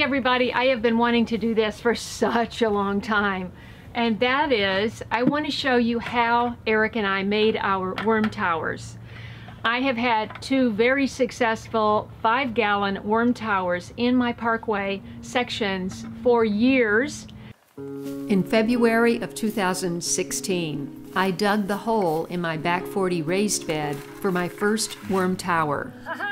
Hey everybody, I have been wanting to do this for such a long time. And that is, I want to show you how Eric and I made our worm towers. I have had two very successful five gallon worm towers in my parkway sections for years. In February of 2016, I dug the hole in my back 40 raised bed for my first worm tower. Uh-huh.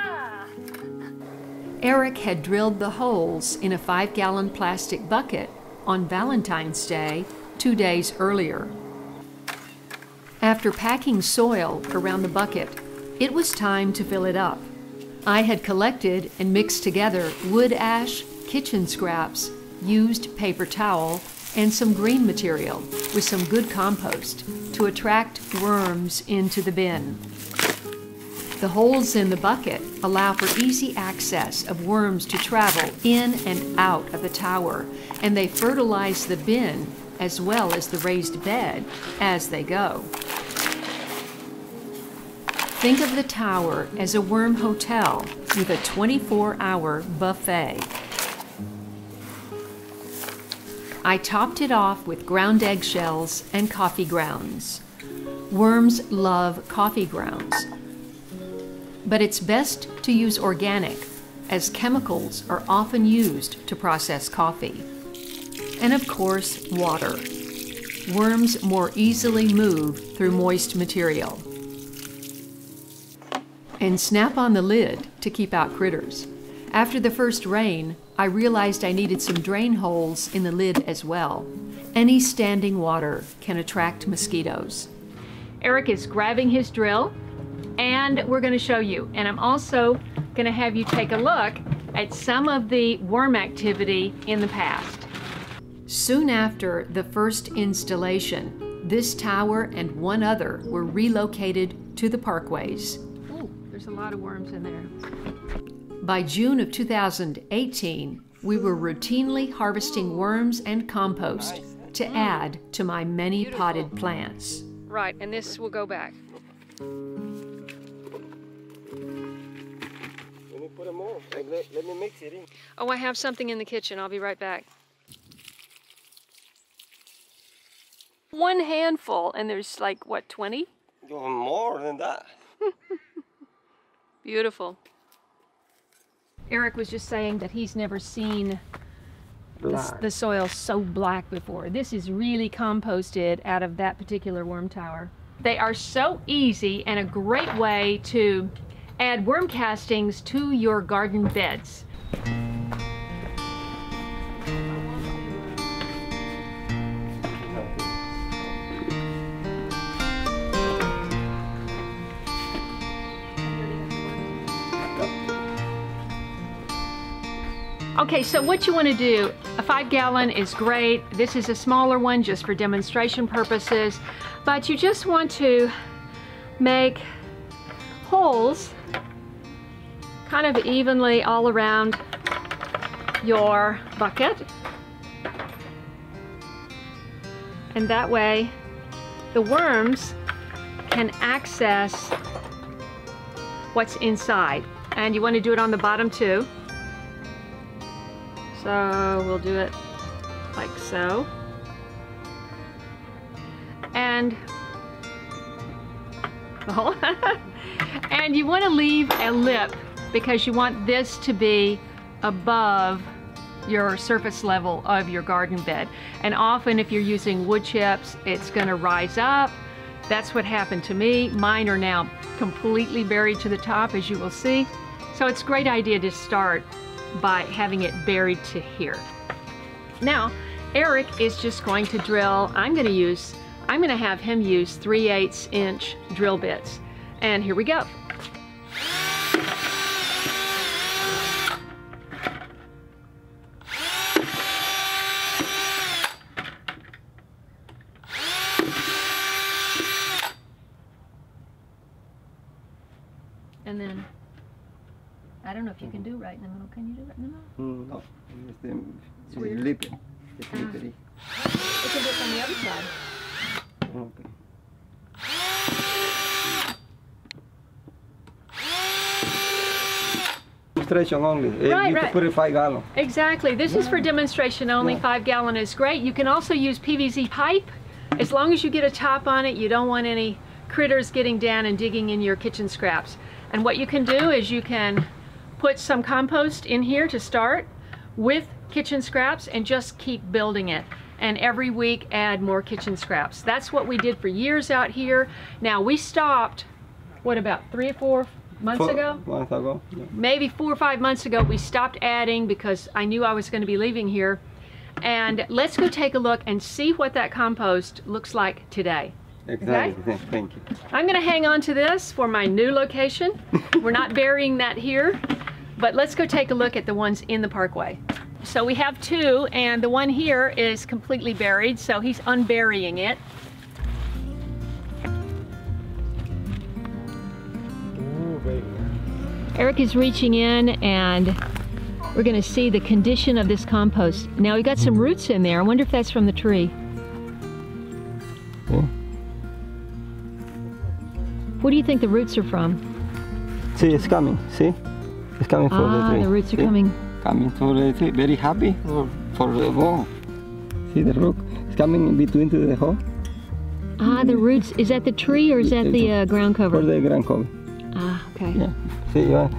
Eric had drilled the holes in a five gallon plastic bucket on Valentine's Day two days earlier. After packing soil around the bucket, it was time to fill it up. I had collected and mixed together wood ash, kitchen scraps, used paper towel, and some green material with some good compost to attract worms into the bin. The holes in the bucket allow for easy access of worms to travel in and out of the tower, and they fertilize the bin as well as the raised bed as they go. Think of the tower as a worm hotel with a 24 hour buffet. I topped it off with ground eggshells and coffee grounds. Worms love coffee grounds, but it's best to use organic, as chemicals are often used to process coffee. And of course, water. Worms more easily move through moist material. And snap on the lid to keep out critters. After the first rain, I realized I needed some drain holes in the lid as well. Any standing water can attract mosquitoes. Eric is grabbing his drill and we're going to show you. And I'm also going to have you take a look at some of the worm activity in the past. Soon after the first installation, this tower and one other were relocated to the parkways. Oh, there's a lot of worms in there. By June of 2018, we were routinely harvesting worms and compost to add to my many potted plants. Right, and this will go back. Like, let, let me mix it in. Oh, I have something in the kitchen. I'll be right back. One handful, and there's like, what, 20? more than that. Beautiful. Eric was just saying that he's never seen the, the soil so black before. This is really composted out of that particular worm tower. They are so easy and a great way to Add worm castings to your garden beds. Okay, so what you want to do, a five gallon is great. This is a smaller one just for demonstration purposes, but you just want to make holes kind of evenly all around your bucket. And that way the worms can access what's inside. And you want to do it on the bottom too. So we'll do it like so. And and you want to leave a lip because you want this to be above your surface level of your garden bed. And often if you're using wood chips, it's gonna rise up. That's what happened to me. Mine are now completely buried to the top, as you will see. So it's a great idea to start by having it buried to here. Now, Eric is just going to drill, I'm gonna use, I'm gonna have him use 3 8 inch drill bits. And here we go. And then, I don't know if you can do right in the middle. Can you do right in the middle? Mm, no, it's the, it's weird. lip it. It's lip it. It can do on the other side. Okay. demonstration only. Uh, Right, you right. put it five gallon. Exactly. This is for demonstration only. Yeah. Five gallon is great. You can also use PVC pipe. As long as you get a top on it, you don't want any critters getting down and digging in your kitchen scraps. And what you can do is you can put some compost in here to start with kitchen scraps and just keep building it. And every week add more kitchen scraps. That's what we did for years out here. Now we stopped, what about three or four months Four ago? Months ago. Yeah. maybe four or five months ago, we stopped adding because I knew I was going to be leaving here. And let's go take a look and see what that compost looks like today. Exactly. Th- Thank you. I'm going to hang on to this for my new location. We're not burying that here, but let's go take a look at the ones in the parkway. So we have two, and the one here is completely buried, so he's unburying it. Ooh, baby. Eric is reaching in and we're going to see the condition of this compost. Now we've got some roots in there. I wonder if that's from the tree. What do you think the roots are from? See, it's coming. See, it's coming for ah, the tree. the roots are See? coming. Coming for the tree. Very happy for for the hole. See the root? It's coming in between to the hole Ah, the roots. Is that the tree or is that the uh, ground for cover? the ground cover. Ah, okay. Yeah. See, you are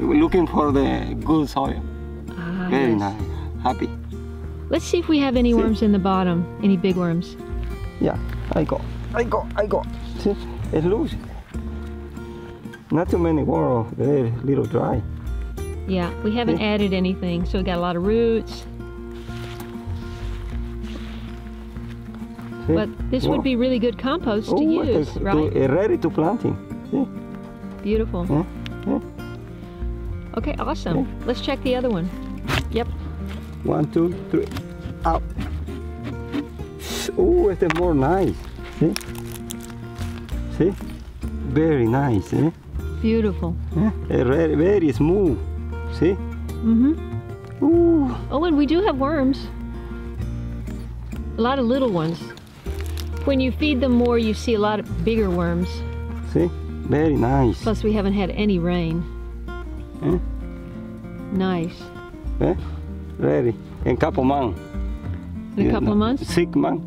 looking for the good soil. Ah, Very yes. nice. Happy. Let's see if we have any See? worms in the bottom. Any big worms. Yeah. I go. I go. I go. See, it's loose. Not too many worms. They're a little dry. Yeah, we haven't added anything, so we got a lot of roots. See? But this would be really good compost Oh, to what use, right? to- uh, ready to planting. See? Beautiful. Yeah, yeah. Okay, awesome. Let's check the other one. Yep. One, two, three. Up. Oh, it's more nice. See? See? Very nice. Eh? Beautiful. Eh, Very, very smooth. See? Mm-hmm. Ooh. Oh, and we do have worms. A lot of little ones. When you feed them more, you see a lot of bigger worms. See? Very nice. Plus, we haven't had any rain. Eh? Nice. Eh? Ready. In a couple months. In a couple of months? Six months.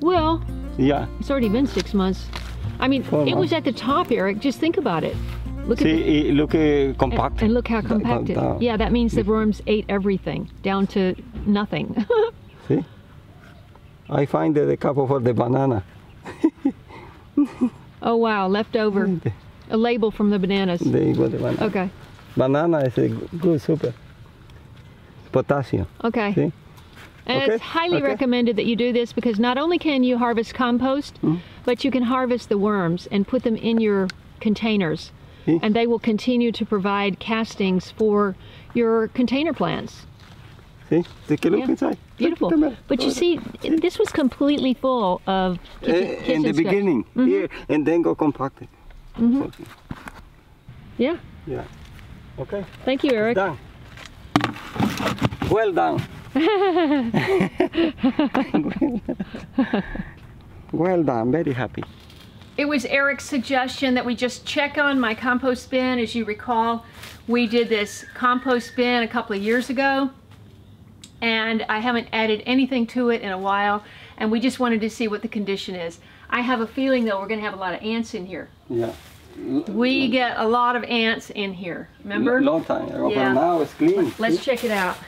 Well, Yeah. it's already been six months. I mean, Four it was at the top, Eric. Just think about it. Look at the, look uh, and, compact. and look how Da- da- da. Yeah, that means the worms ate everything down to nothing. See? I find the couple for the banana. oh wow, leftover. A label from the bananas. There you go, the banana. Okay. Banana is a good super. Potassium. Okay. See? And Okay, it's highly okay. recommended that you do this because not only can you harvest compost, Hmm. but you can harvest the worms and put them in your containers. See? And they will continue to provide castings for your container plants. See? Take a look Yeah. inside. Beautiful. Look But you see, it- this was completely full of Uh, kitchen, in kitchen the scraps. beginning, here, and then go compacted. Mm -hmm. Yeah. Yeah. Okay. Thank you, Eric. Done. Well done. well done. Very happy. It was Eric's suggestion that we just check on my compost bin. As you recall, we did this compost bin a couple of years ago, and I haven't added anything to it in a while, and we just wanted to see what the condition is. I have a feeling though we're going to have a lot of ants in here. Yeah. We get a lot of ants in here. Remember? Long time Yeah. now it's clean. Let's check it out.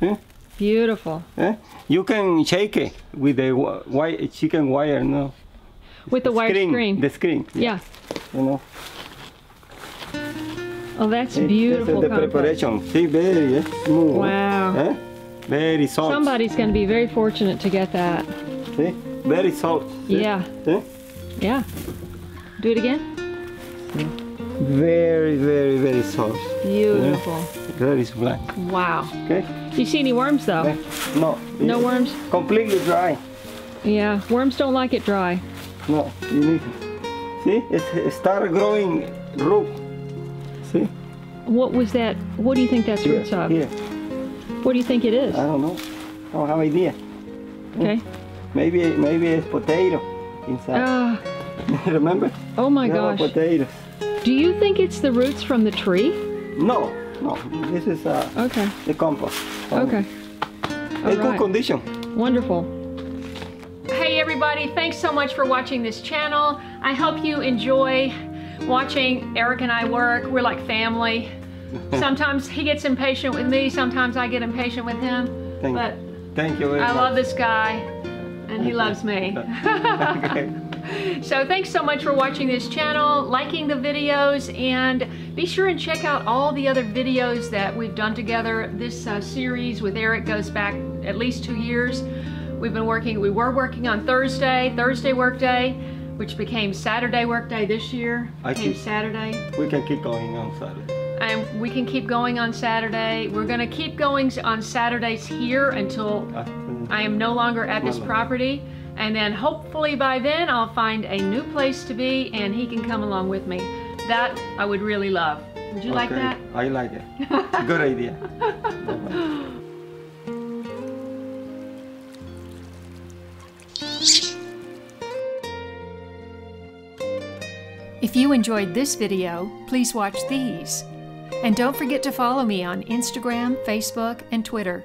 See? Beautiful. Eh? You can shake it with the wire, chicken wire, no? With the wire screen. The screen. Yeah. You know. Oh, that's Eh, beautiful. This is the compost. preparation. See, very eh? smooth. Wow. Eh? Very soft. Somebody's going to be very fortunate to get that. See? Very soft. See? Yeah. Eh? Yeah. Do it again. Very, very, very soft. Beautiful. Very sublime. Wow. Okay? You see any worms though? No. No worms? Completely dry. Yeah, worms don't like it dry. No, you need. See, it's, it started growing root. See? What was that? What do you think that's roots of? Here. What do you think it is? I don't know. I don't have idea. Okay. Maybe maybe it's potato inside. Ah, Remember? oh my a gosh. potatoes. Do you think it's the roots from the tree? No, no. This is uh, Okay. the compost. Okay. In All good condition. Wonderful. Hey everybody, thanks so much for watching this channel. I hope you enjoy watching Eric and I work. We're like family. Sometimes he gets impatient with me, sometimes I get impatient with him. Thank, But thank you very I much. love this guy and he loves me. Okay. So thanks so much for watching this channel, liking the videos, and be sure and check out all the other videos that we've done together. This uh, series with Eric goes back at least two years. We've been working, we were working on Thursday, Thursday workday, which became Saturday workday this year. I became keep- Saturday. we can keep going on Saturday. And we can keep going on Saturday. We're gonna keep going on Saturdays here until I am no longer at this property. And then hopefully by then I'll find a new place to be and he can come along with me. That I would really love. Would you like that? I like it. Good idea. If you enjoyed this video, please watch these. And don't forget to follow me on Instagram, Facebook, and Twitter.